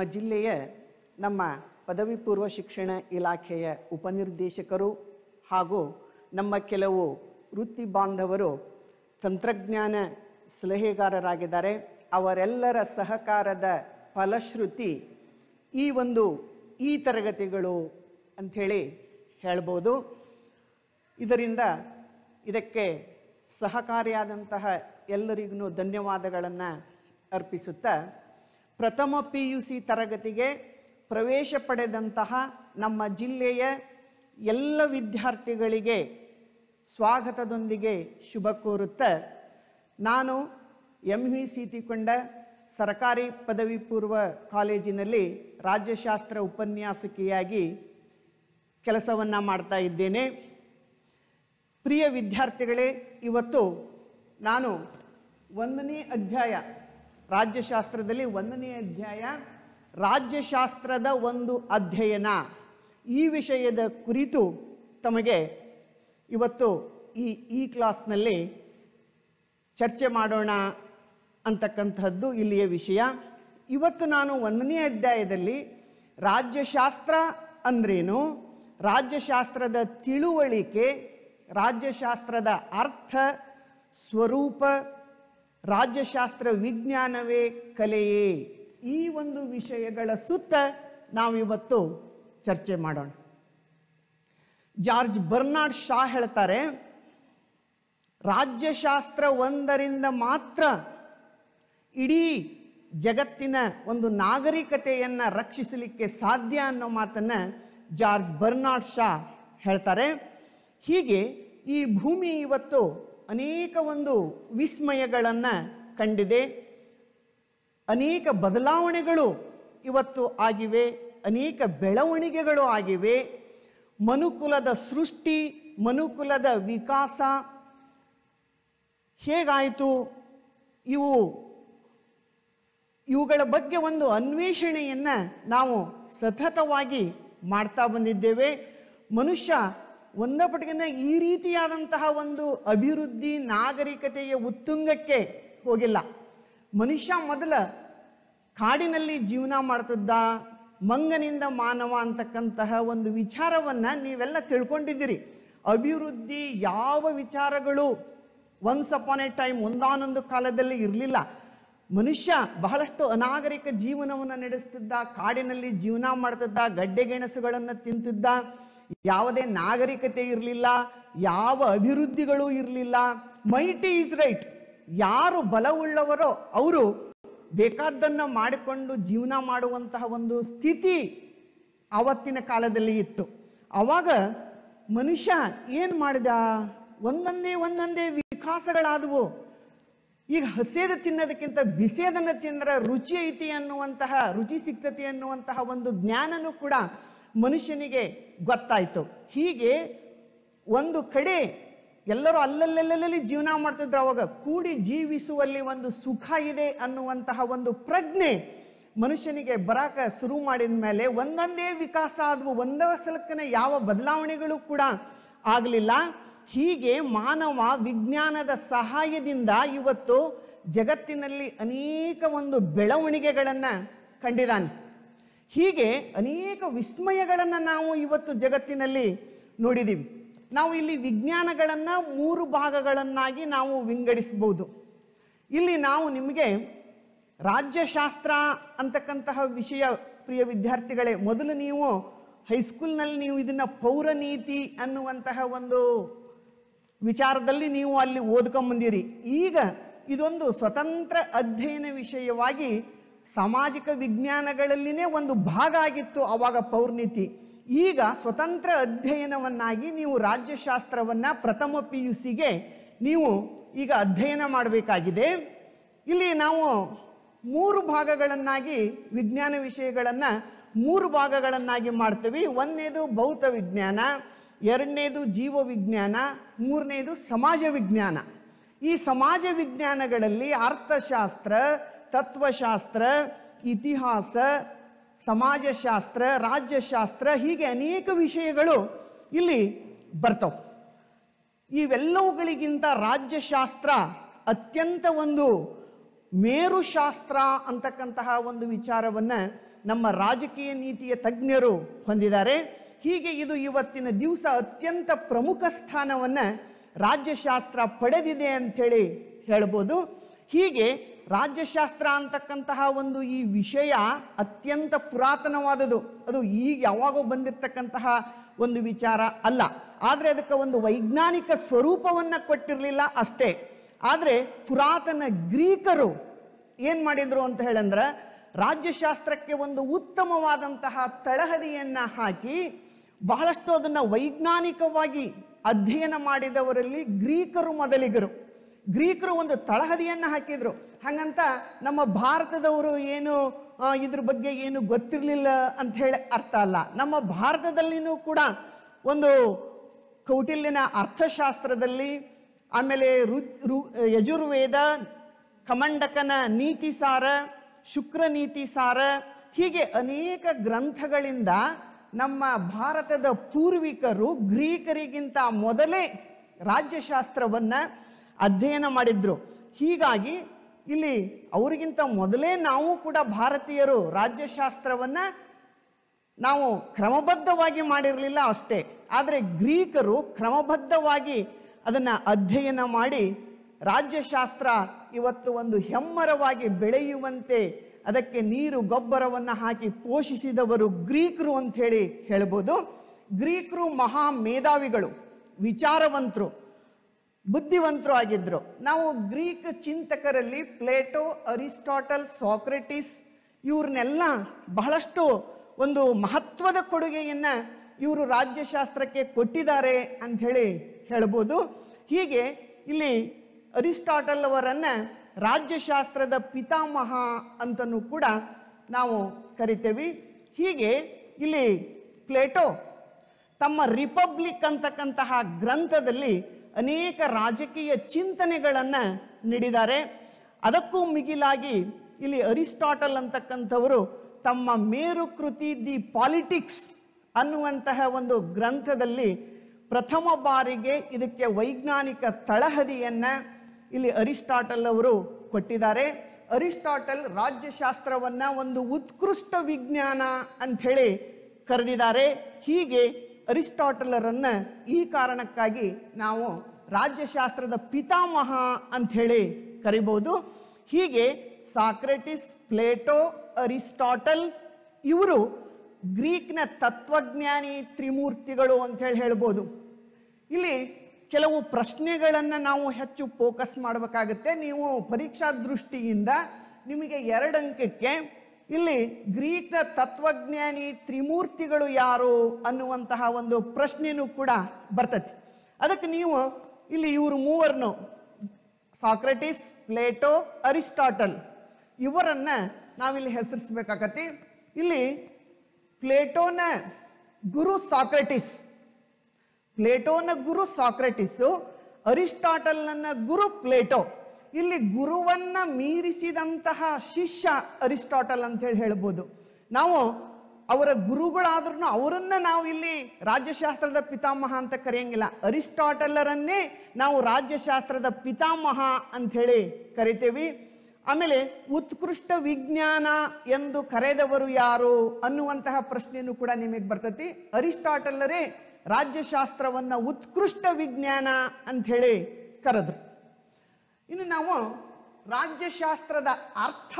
ನಮ್ಮ ಜಿಲ್ಲೆಯ ನಮ್ಮ ಪದವಿ ಪೂರ್ವ ಶಿಕ್ಷಣ ಇಲಾಖೆಯ ಉಪನಿರ್ದೇಶಕರು ಹಾಗೂ ನಮ್ಮ ಕೆಲವು ವೃತ್ತಿ ಬಾಂಧವರು ತಂತ್ರಜ್ಞಾನ ಸಲಹೆಗಾರರಾಗಿದ್ದಾರೆ. ಅವರೆಲ್ಲರ ಸಹಕಾರದ ಫಲಶ್ರುತಿ ಈ ಒಂದು ಈ ತರಗತಿಗಳು ಅಂಥೇಳಿ ಹೇಳ್ಬೋದು. ಇದರಿಂದ ಇದಕ್ಕೆ ಸಹಕಾರಿಯಾದಂತಹ ಎಲ್ಲರಿಗೂ ಧನ್ಯವಾದಗಳನ್ನು ಅರ್ಪಿಸುತ್ತಾ ಪ್ರಥಮ ಪಿ ಯು ಸಿ ತರಗತಿಗೆ ಪ್ರವೇಶ ಪಡೆದಂತಹ ನಮ್ಮ ಜಿಲ್ಲೆಯ ಎಲ್ಲ ವಿದ್ಯಾರ್ಥಿಗಳಿಗೆ ಸ್ವಾಗತದೊಂದಿಗೆ ಶುಭ ಕೋರುತ್ತಾ ನಾನು ಎಂ ವಿ ಸೀತಿಕೊಂಡ ಸರ್ಕಾರಿ ಪದವಿ ಪೂರ್ವ ಕಾಲೇಜಿನಲ್ಲಿ ರಾಜ್ಯಶಾಸ್ತ್ರ ಉಪನ್ಯಾಸಕಿಯಾಗಿ ಕೆಲಸವನ್ನು ಮಾಡ್ತಾ ಇದ್ದೇನೆ. ಪ್ರಿಯ ವಿದ್ಯಾರ್ಥಿಗಳೇ, ಇವತ್ತು ನಾನು ಒಂದನೇ ಅಧ್ಯಾಯ ರಾಜ್ಯಶಾಸ್ತ್ರದಲ್ಲಿ ಒಂದನೇ ಅಧ್ಯಾಯ, ರಾಜ್ಯಶಾಸ್ತ್ರದ ಒಂದು ಅಧ್ಯಯನ. ಈ ವಿಷಯದ ಕುರಿತು ತಮಗೆ ಇವತ್ತು ಈ ಈ ಕ್ಲಾಸ್ನಲ್ಲಿ ಚರ್ಚೆ ಮಾಡೋಣ ಅಂತಕ್ಕಂಥದ್ದು ಇಲ್ಲಿಯ ವಿಷಯ. ಇವತ್ತು ನಾನು ಒಂದನೇ ಅಧ್ಯಾಯದಲ್ಲಿ ರಾಜ್ಯಶಾಸ್ತ್ರ ಅಂದ್ರೇನು? ರಾಜ್ಯಶಾಸ್ತ್ರದ ತಿಳುವಳಿಕೆ, ರಾಜ್ಯಶಾಸ್ತ್ರದ ಅರ್ಥ, ಸ್ವರೂಪ ರಾಜ್ಯಶಾಸ್ತ್ರ ವಿಜ್ಞಾನವೇ ಕಲೆಯೇ. ಈ ಒಂದು ವಿಷಯಗಳ ಸುತ್ತ ನಾವಿವತ್ತು ಚರ್ಚೆ ಮಾಡೋಣ. ಜಾರ್ಜ್ ಬರ್ನಾಡ್ ಶಾ ಹೇಳ್ತಾರೆ, ರಾಜ್ಯಶಾಸ್ತ್ರ ಒಂದರಿಂದ ಮಾತ್ರ ಇಡೀ ಜಗತ್ತಿನ ಒಂದು ನಾಗರಿಕತೆಯನ್ನು ರಕ್ಷಿಸಲಿಕ್ಕೆ ಸಾಧ್ಯ ಅನ್ನೋ ಮಾತನ್ನು ಜಾರ್ಜ್ ಬರ್ನಾರ್ಡ್ ಶಾ ಹೇಳ್ತಾರೆ. ಹೀಗೆ ಈ ಭೂಮಿ ಇವತ್ತು ಅನೇಕ ಒಂದು ವಿಸ್ಮಯಗಳನ್ನು ಕಂಡಿದೆ. ಅನೇಕ ಬದಲಾವಣೆಗಳು ಇವತ್ತು ಆಗಿವೆ, ಅನೇಕ ಬೆಳವಣಿಗೆಗಳು ಆಗಿವೆ. ಮನುಕುಲದ ಸೃಷ್ಟಿ, ಮನುಕುಲದ ವಿಕಾಸ ಹೇಗಾಯಿತು? ಇವು, ಇವುಗಳ ಬಗ್ಗೆ ಒಂದು ಅನ್ವೇಷಣೆಯನ್ನು ನಾವು ಸತತವಾಗಿ ಮಾಡ್ತಾ ಬಂದಿದ್ದೇವೆ. ಮನುಷ್ಯ ಒಂದಪಟಿಗಿಂತ ಈ ರೀತಿಯಾದಂತಹ ಒಂದು ಅಭಿವೃದ್ಧಿ, ನಾಗರಿಕತೆಯ ಉತ್ತುಂಗಕ್ಕೆ ಹೋಗಿಲ್ಲ. ಮನುಷ್ಯ ಮೊದಲ ಕಾಡಿನಲ್ಲಿ ಜೀವನ ಮಾಡ್ತಿದ್ದ, ಮಂಗನಿಂದ ಮಾನವ ಅಂತಕ್ಕಂತಹ ಒಂದು ವಿಚಾರವನ್ನ ನೀವೆಲ್ಲ ತಿಳ್ಕೊಂಡಿದ್ದೀರಿ. ಅಭಿವೃದ್ಧಿ ಯಾವ ವಿಚಾರಗಳು ಒನ್ಸ್ ಅಪಾನ್ ಎ ಟೈಮ್ ಒಂದಾನೊಂದು ಕಾಲದಲ್ಲಿ ಇರಲಿಲ್ಲ. ಮನುಷ್ಯ ಬಹಳಷ್ಟು ಅನಾಗರಿಕ ಜೀವನವನ್ನು ನಡೆಸ್ತಿದ್ದ, ಕಾಡಿನಲ್ಲಿ ಜೀವನ ಮಾಡ್ತಿದ್ದ, ಗಡ್ಡೆ ಗೆಣಸುಗಳನ್ನು ತಿಂತಿದ್ದ ಯಾವುದೇ ನಾಗರಿಕತೆ ಇರಲಿಲ್ಲ, ಯಾವ ಅಭಿವೃದ್ಧಿಗಳು ಇರಲಿಲ್ಲ. Mighty is right. ಯಾರು ಬಲವುಳ್ಳವರೋ ಅವರು ಬೇಕಾದ್ದನ್ನು ಮಾಡಿಕೊಂಡು ಜೀವನ ಮಾಡುವಂತಹ ಒಂದು ಸ್ಥಿತಿ ಆವತ್ತಿನ ಕಾಲದಲ್ಲಿ ಇತ್ತು. ಆವಾಗ ಮನುಷ್ಯ ಏನು ಮಾಡಿದ? ಒಂದೊಂದೇ ಒಂದೊಂದೇ ವಿಕಾಸಗಳಾದವು. ಈಗ ಹಸೇದ ತಿನ್ನೋದಕ್ಕಿಂತ ಬಿಸಿಯದನ್ನು ತಿಂದರೆ ರುಚಿ ಐತಿ ಅನ್ನುವಂತಹ, ರುಚಿ ಸಿಗ್ತತಿ ಅನ್ನುವಂತಹ ಒಂದು ಜ್ಞಾನನೂ ಕೂಡ ಮನುಷ್ಯನಿಗೆ ಗೊತ್ತಾಯಿತು. ಹೀಗೆ ಒಂದು ಕಡೆ ಎಲ್ಲರೂ ಅಲ್ಲಲ್ಲಲ್ಲಿ ಜೀವನ ಮಾಡ್ತಿದ್ರು, ಅವಾಗ ಕೂಡಿ ಜೀವಿಸುವಲ್ಲಿ ಒಂದು ಸುಖ ಇದೆ ಅನ್ನುವಂತಹ ಒಂದು ಪ್ರಜ್ಞೆ ಮನುಷ್ಯನಿಗೆ ಬರಾಕ ಶುರು ಮಾಡಿದ ಮೇಲೆ ಒಂದೊಂದೇ ವಿಕಾಸ ಆದವು. ಒಂದೇ ಸಲಕ್ಕನೆ ಯಾವ ಬದಲಾವಣೆಗಳು ಕೂಡ ಆಗಲಿಲ್ಲ. ಹೀಗೆ ಮಾನವ ವಿಜ್ಞಾನದ ಸಹಾಯದಿಂದ ಇವತ್ತು ಜಗತ್ತಿನಲ್ಲಿ ಅನೇಕ ಒಂದು ಬೆಳವಣಿಗೆಗಳನ್ನು ಕಂಡಿದ್ದಾನೆ ಹೀಗೆ ಅನೇಕ ವಿಸ್ಮಯಗಳನ್ನು ನಾವು ಇವತ್ತು ಜಗತ್ತಿನಲ್ಲಿ ನೋಡಿದ್ದೀವಿ ನಾವು ಇಲ್ಲಿ ವಿಜ್ಞಾನಗಳನ್ನು ಮೂರು ಭಾಗಗಳನ್ನಾಗಿ ನಾವು ವಿಂಗಡಿಸ್ಬೋದು ಇಲ್ಲಿ ನಾವು ನಿಮಗೆ ರಾಜ್ಯಶಾಸ್ತ್ರ ಅಂತಕ್ಕಂತಹ ವಿಷಯ ಪ್ರಿಯ ವಿದ್ಯಾರ್ಥಿಗಳೇ, ಮೊದಲು ನೀವು ಹೈಸ್ಕೂಲ್ನಲ್ಲಿ ನೀವು ಇದನ್ನು ಪೌರನೀತಿ ಅನ್ನುವಂತಹ ಒಂದು ವಿಚಾರದಲ್ಲಿ ನೀವು ಅಲ್ಲಿ ಓದ್ಕೊಂಬಂದಿರಿ. ಈಗ ಇದೊಂದು ಸ್ವತಂತ್ರ ಅಧ್ಯಯನ ವಿಷಯವಾಗಿ ಸಾಮಾಜಿಕ ವಿಜ್ಞಾನಗಳಲ್ಲಿನೇ ಒಂದು ಭಾಗ ಆಗಿತ್ತು ಆವಾಗ ಪೌರ್ಣಿತಿ ಈಗ ಸ್ವತಂತ್ರ ಅಧ್ಯಯನವನ್ನಾಗಿ ನೀವು ರಾಜ್ಯಶಾಸ್ತ್ರವನ್ನ ಪ್ರಥಮ ಪಿ ಯು ಸಿಗೆ ನೀವು ಈಗ ಅಧ್ಯಯನ ಮಾಡಬೇಕಾಗಿದೆ. ಇಲ್ಲಿ ನಾವು ಮೂರು ಭಾಗಗಳನ್ನಾಗಿ, ವಿಜ್ಞಾನ ವಿಷಯಗಳನ್ನು ಮೂರು ಭಾಗಗಳನ್ನಾಗಿ ಮಾಡ್ತೀವಿ. ಒಂದನೇದು ಭೌತ ವಿಜ್ಞಾನ, ಎರಡನೇದು ಜೀವ ವಿಜ್ಞಾನ, ಮೂರನೇದು ಸಮಾಜ ವಿಜ್ಞಾನ. ಈ ಸಮಾಜ ವಿಜ್ಞಾನಗಳಲ್ಲಿ ಅರ್ಥಶಾಸ್ತ್ರ ತತ್ವಶಾಸ್ತ್ರ, ಇತಿಹಾಸ, ಸಮಾಜಶಾಸ್ತ್ರ, ರಾಜ್ಯಶಾಸ್ತ್ರ, ಹೀಗೆ ಅನೇಕ ವಿಷಯಗಳು ಇಲ್ಲಿ ಬರ್ತವೆ. ಇವೆಲ್ಲವುಗಳಿಗಿಂತ ರಾಜ್ಯಶಾಸ್ತ್ರ ಅತ್ಯಂತ ಒಂದು ಮೇರುಶಾಸ್ತ್ರ ಅಂತಕ್ಕಂತಹ ಒಂದು ವಿಚಾರವನ್ನು ನಮ್ಮ ರಾಜಕೀಯ ನೀತಿಯ ತಜ್ಞರು ಹೊಂದಿದ್ದಾರೆ. ಹೀಗೆ ಇದು ಇವತ್ತಿನ ದಿವಸ ಅತ್ಯಂತ ಪ್ರಮುಖ ಸ್ಥಾನವನ್ನು ರಾಜ್ಯಶಾಸ್ತ್ರ ಪಡೆದಿದೆ ಅಂಥೇಳಿ ಹೇಳ್ಬೋದು. ಹೀಗೆ ರಾಜ್ಯಶಾಸ್ತ್ರ ಅಂತಕ್ಕಂತಹ ಒಂದು ಈ ವಿಷಯ ಅತ್ಯಂತ ಪುರಾತನವಾದದು ಅದು ಈಗ ಯಾವಾಗೋ ಬಂದಿರತಕ್ಕಂತಹ ಒಂದು ವಿಚಾರ ಅಲ್ಲ. ಆದರೆ ಅದಕ್ಕೆ ಒಂದು ವೈಜ್ಞಾನಿಕ ಸ್ವರೂಪವನ್ನು ಕೊಟ್ಟಿರಲಿಲ್ಲ ಅಷ್ಟೇ. ಆದರೆ ಪುರಾತನ ಗ್ರೀಕರು ಏನು ಮಾಡಿದರು ಅಂತ ಹೇಳಂದ್ರೆ, ರಾಜ್ಯಶಾಸ್ತ್ರಕ್ಕೆ ಒಂದು ಉತ್ತಮವಾದಂತಹ ತಳಹದಿಯನ್ನು ಹಾಕಿ, ಬಹಳಷ್ಟು ಅದನ್ನು ವೈಜ್ಞಾನಿಕವಾಗಿ ಅಧ್ಯಯನ ಮಾಡಿದವರಲ್ಲಿ ಗ್ರೀಕರು ಮೊದಲಿಗರು. ಗ್ರೀಕರು ಒಂದು ತಳಹದಿಯನ್ನು ಹಾಕಿದರು. ಹಾಗಂತ ನಮ್ಮ ಭಾರತದವರು ಏನು ಇದ್ರ ಬಗ್ಗೆ ಏನು ಗೊತ್ತಿರಲಿಲ್ಲ ಅಂತ ಹೇಳಿ ಅರ್ಥ ಅಲ್ಲ. ನಮ್ಮ ಭಾರತದಲ್ಲಿನೂ ಕೂಡ ಒಂದು ಕೌಟಿಲ್ಯನ ಅರ್ಥಶಾಸ್ತ್ರದಲ್ಲಿ ಆಮೇಲೆ ರು ರು ಯಜುರ್ವೇದ, ಕಮಂಡಕನ ನೀತಿ ಸಾರ, ಶುಕ್ರ ನೀತಿ ಸಾರ, ಹೀಗೆ ಅನೇಕ ಗ್ರಂಥಗಳಿಂದ ನಮ್ಮ ಭಾರತದ ಪೂರ್ವಿಕರು ಗ್ರೀಕರಿಗಿಂತ ಮೊದಲೇ ರಾಜ್ಯಶಾಸ್ತ್ರವನ್ನು ಅಧ್ಯಯನ ಮಾಡಿದ್ರು. ಹೀಗಾಗಿ ಇಲ್ಲಿ ಅವರಿಗಿಂತ ಮೊದಲೇ ನಾವು ಕೂಡ ಭಾರತೀಯರು ರಾಜ್ಯಶಾಸ್ತ್ರವನ್ನು ನಾವು ಕ್ರಮಬದ್ಧವಾಗಿ ಮಾಡಿರಲಿಲ್ಲ ಅಷ್ಟೇ. ಆದರೆ ಗ್ರೀಕರು ಕ್ರಮಬದ್ಧವಾಗಿ ಅದನ್ನು ಅಧ್ಯಯನ ಮಾಡಿ ರಾಜ್ಯಶಾಸ್ತ್ರ ಇವತ್ತು ಒಂದು ಹೆಮ್ಮರವಾಗಿ ಬೆಳೆಯುವಂತೆ ಅದಕ್ಕೆ ನೀರು ಗೊಬ್ಬರವನ್ನು ಹಾಕಿ ಪೋಷಿಸಿದವರು ಗ್ರೀಕರು ಅಂಥೇಳಿ ಹೇಳ್ಬೋದು. ಗ್ರೀಕರು ಮಹಾ ಮೇಧಾವಿಗಳು, ವಿಚಾರವಂತರು. ಬುದ್ಧಿವಂತರು ಆಗಿದ್ರು ನಾವು ಗ್ರೀಕ್ ಚಿಂತಕರಲ್ಲಿ ಪ್ಲೇಟೋ, ಅರಿಸ್ಟಾಟಲ್, ಸಾಕ್ರೆಟಿಸ್ ಇವ್ರನ್ನೆಲ್ಲ ಬಹಳಷ್ಟು ಒಂದು ಮಹತ್ವದ ಕೊಡುಗೆಯನ್ನು ಇವರು ರಾಜ್ಯಶಾಸ್ತ್ರಕ್ಕೆ ಕೊಟ್ಟಿದ್ದಾರೆ ಅಂಥೇಳಿ ಹೇಳ್ಬೋದು. ಹೀಗೆ ಇಲ್ಲಿ ಅರಿಸ್ಟಾಟಲ್ ಅವರನ್ನು ರಾಜ್ಯಶಾಸ್ತ್ರದ ಪಿತಾಮಹ ಅಂತನೂ ಕೂಡ ನಾವು ಕರಿತೇವೆ. ಹೀಗೆ ಇಲ್ಲಿ ಪ್ಲೇಟೋ ತಮ್ಮ ರಿಪಬ್ಲಿಕ್ ಅಂತಕ್ಕಂತಹ ಗ್ರಂಥದಲ್ಲಿ ಅನೇಕ ರಾಜಕೀಯ ಚಿಂತನೆಗಳನ್ನು ನೀಡಿದ್ದಾರೆ. ಅದಕ್ಕೂ ಮಿಗಿಲಾಗಿ ಇಲ್ಲಿ ಅರಿಸ್ಟಾಟಲ್ ಅಂತಕ್ಕಂಥವರು ತಮ್ಮ ಮೇರುಕೃತಿ ದಿ ಪಾಲಿಟಿಕ್ಸ್ ಅನ್ನುವಂತಹ ಒಂದು ಗ್ರಂಥದಲ್ಲಿ ಪ್ರಥಮ ಬಾರಿಗೆ ಇದಕ್ಕೆ ವೈಜ್ಞಾನಿಕ ತಳಹದಿಯನ್ನು ಇಲ್ಲಿ ಅರಿಸ್ಟಾಟಲ್ ಅವರು ಕೊಟ್ಟಿದ್ದಾರೆ. ಅರಿಸ್ಟಾಟಲ್ ರಾಜ್ಯಶಾಸ್ತ್ರವನ್ನು ಒಂದು ಉತ್ಕೃಷ್ಟ ವಿಜ್ಞಾನ ಅಂಥೇಳಿ ಕರೆದಿದ್ದಾರೆ. ಹೀಗೆ ಅರಿಸ್ಟಾಟಲರನ್ನ ಈ ಕಾರಣಕ್ಕಾಗಿ ನಾವು ರಾಜ್ಯಶಾಸ್ತ್ರದ ಪಿತಾಮಹ ಅಂಥೇಳಿ ಕರಿಬೋದು. ಹೀಗೆ ಸಾಕ್ರೆಟಿಸ್, ಪ್ಲೇಟೋ, ಅರಿಸ್ಟಾಟಲ್ ಇವರು ಗ್ರೀಕ್ನ ತತ್ವಜ್ಞಾನಿ ತ್ರಿಮೂರ್ತಿಗಳು ಅಂಥೇಳಿ ಹೇಳ್ಬೋದು. ಇಲ್ಲಿ ಕೆಲವು ಪ್ರಶ್ನೆಗಳನ್ನು ನಾವು ಹೆಚ್ಚು ಫೋಕಸ್ ಮಾಡಬೇಕಾಗುತ್ತೆ. ನೀವು ಪರೀಕ್ಷಾ ದೃಷ್ಟಿಯಿಂದ ನಿಮಗೆ ಎರಡು ಅಂಕಕ್ಕೆ ಇಲ್ಲಿ ಗ್ರೀಕ್ನ ತತ್ವಜ್ಞಾನಿ ತ್ರಿಮೂರ್ತಿಗಳು ಯಾರು ಅನ್ನುವಂತಹ ಒಂದು ಪ್ರಶ್ನೆಯೂ ಕೂಡ ಬರ್ತತಿ. ಅದಕ್ಕೆ ನೀವು ಇಲ್ಲಿ ಇವರು ಮೂವರನ್ನು ಸಾಕ್ರೆಟಿಸ್, ಪ್ಲೇಟೋ, ಅರಿಸ್ಟಾಟಲ್, ಇವರನ್ನ ನಾವಿಲ್ಲಿ ಹೆಸರಿಸ್ಬೇಕಾಗತ್ತೆ ಇಲ್ಲಿ ಪ್ಲೇಟೋನ ಗುರು ಸಾಕ್ರೆಟಿಸ್, ಪ್ಲೇಟೋನ ಗುರು ಸಾಕ್ರೆಟಿಸು ಅರಿಸ್ಟಾಟಲ್ನ ಗುರು ಪ್ಲೇಟೋ. ಇಲ್ಲಿ ಗುರುವನ್ನ ಮೀರಿಸಿದಂತಹ ಶಿಷ್ಯ ಅರಿಸ್ಟಾಟಲ್ ಅಂತ ಹೇಳಿ ಹೇಳ್ಬೋದು. ನಾವು ಅವರ ಗುರುಗಳಾದ್ರೂ ಅವರನ್ನ ನಾವು ಇಲ್ಲಿ ರಾಜ್ಯಶಾಸ್ತ್ರದ ಪಿತಾಮಹ ಅಂತ ಕರೆಯಂಗಿಲ್ಲ. ಅರಿಸ್ಟಾಟಲರನ್ನೇ ನಾವು ರಾಜ್ಯಶಾಸ್ತ್ರದ ಪಿತಾಮಹ ಅಂತ ಹೇಳಿ ಕರಿತೇವೆ. ಆಮೇಲೆ ಉತ್ಕೃಷ್ಟ ವಿಜ್ಞಾನ ಎಂದು ಕರೆದವರು ಯಾರು ಅನ್ನುವಂತಹ ಪ್ರಶ್ನೆಯೂ ಕೂಡ ನಿಮಗೆ ಬರ್ತತಿ. ಅರಿಸ್ಟಾಟಲರೇ ರಾಜ್ಯಶಾಸ್ತ್ರವನ್ನ ಉತ್ಕೃಷ್ಟ ವಿಜ್ಞಾನ ಅಂಥೇಳಿ ಕರೆದ್ರು. ಇನ್ನು ನಾವು ರಾಜ್ಯಶಾಸ್ತ್ರದ ಅರ್ಥ,